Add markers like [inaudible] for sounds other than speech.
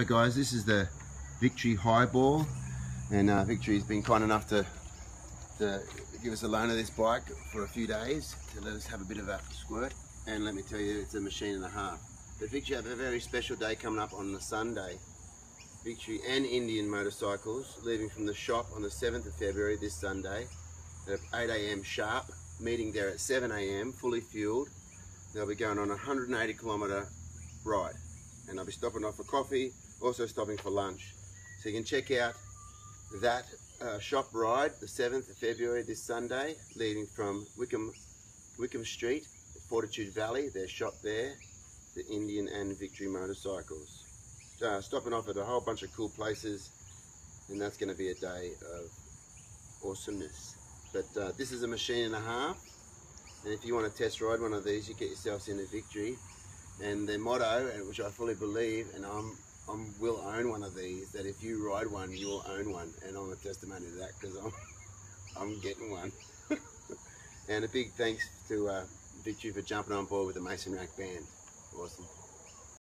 Hi guys, this is the Victory Highball and uh, Victory's been kind enough to, to give us a loan of this bike for a few days to let us have a bit of a squirt and let me tell you it's a machine and a half. But Victory have a very special day coming up on the Sunday. Victory and Indian motorcycles leaving from the shop on the 7th of February this Sunday at 8am sharp, meeting there at 7am fully fueled. They'll be going on a 180 kilometre ride and I'll be stopping off for coffee, also stopping for lunch. So you can check out that uh, shop ride, the 7th of February this Sunday, leading from Wickham, Wickham Street, Fortitude Valley, their shop there, the Indian and Victory motorcycles. Uh, stopping off at a whole bunch of cool places, and that's going to be a day of awesomeness. But uh, this is a machine and a half, and if you want to test ride one of these, you get yourselves into Victory and their motto, which I fully believe, and I'm I will own one of these. That if you ride one, you will own one, and I'm a testimony to that because I'm [laughs] I'm getting one. [laughs] and a big thanks to uh, Victory for jumping on board with the Mason Rack band. Awesome.